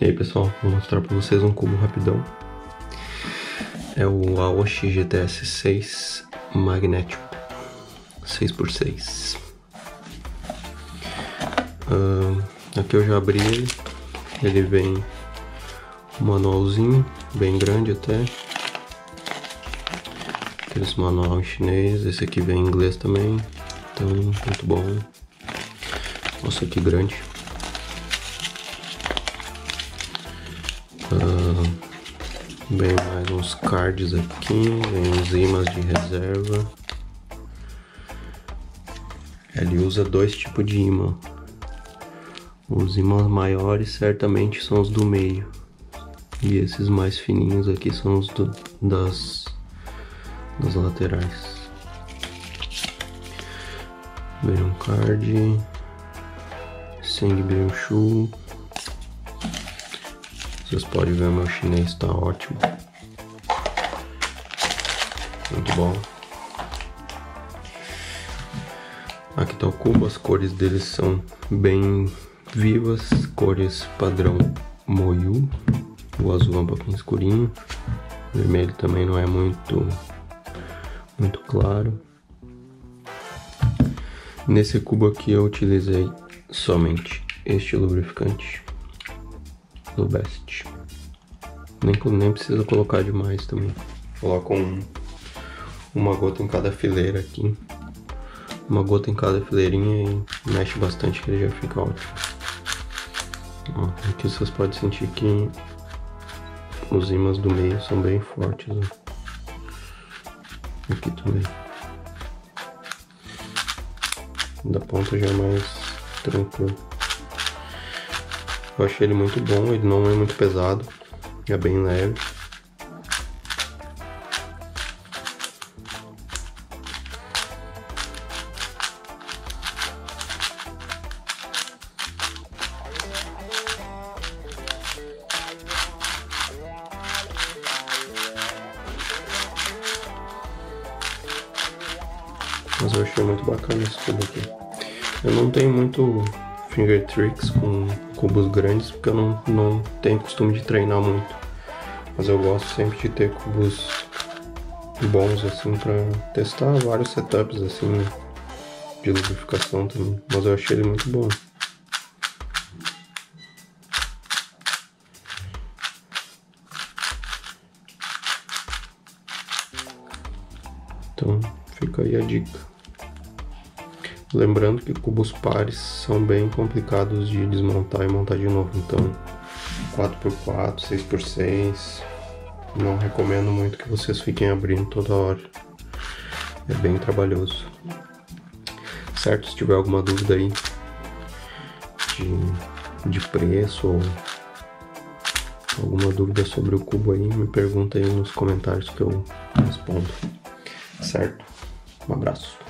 E aí pessoal, vou mostrar para vocês um cubo rapidão. É o Aoshi GTS 6 magnético 6x6. Uh, aqui eu já abri ele. Ele vem um manualzinho, bem grande até. Aqueles manual em chinês, esse aqui vem em inglês também. Então, muito bom. Nossa, que grande. Uh, bem mais uns cards aqui, enzimas de reserva. Ele usa dois tipos de imã. Os imãs maiores certamente são os do meio. E esses mais fininhos aqui são os do, das, das laterais. Bem um card. Seng Byung-Chul. Vocês podem ver, meu chinês está ótimo. Muito bom. Aqui está o cubo, as cores deles são bem vivas, cores padrão Moyu. O azul é um pouquinho escurinho. O vermelho também não é muito, muito claro. Nesse cubo aqui eu utilizei somente este lubrificante do Best. Nem, nem precisa colocar demais também. Coloca um, uma gota em cada fileira aqui. Uma gota em cada fileirinha e mexe bastante que ele já fica ótimo. Ó, aqui vocês podem sentir que os ímãs do meio são bem fortes. Ó. Aqui também. Da ponta já é mais tranquilo. Eu achei ele muito bom, ele não é muito pesado, é bem leve. Mas eu achei muito bacana esse tubo aqui. Eu não tenho muito finger tricks com cubos grandes, porque eu não, não tenho costume de treinar muito. Mas eu gosto sempre de ter cubos bons, assim, pra testar vários setups, assim, de lubrificação também. Mas eu achei ele muito bom. Então, fica aí a dica. Lembrando que cubos pares são bem complicados de desmontar e montar de novo, então 4x4, 6x6, não recomendo muito que vocês fiquem abrindo toda hora, é bem trabalhoso. Certo, se tiver alguma dúvida aí de, de preço ou alguma dúvida sobre o cubo aí, me pergunta aí nos comentários que eu respondo. Certo? Um abraço.